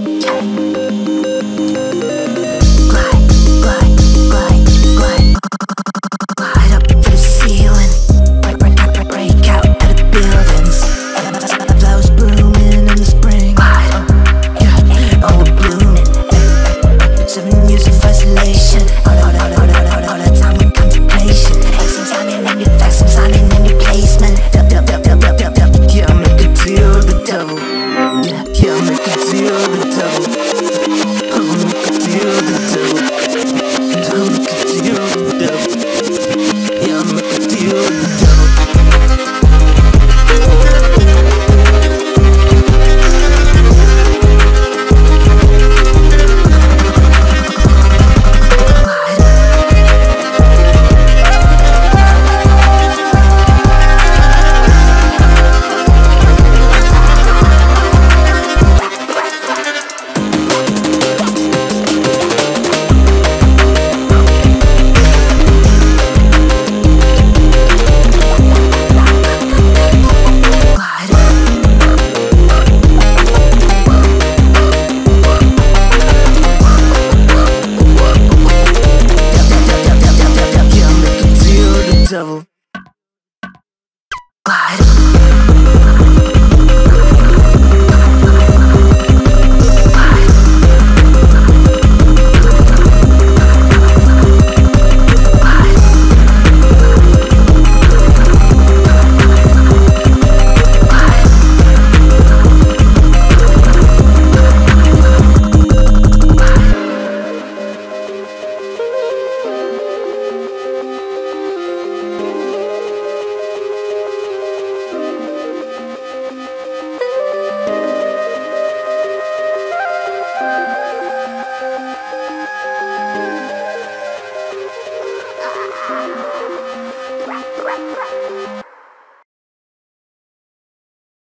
Thank you. devil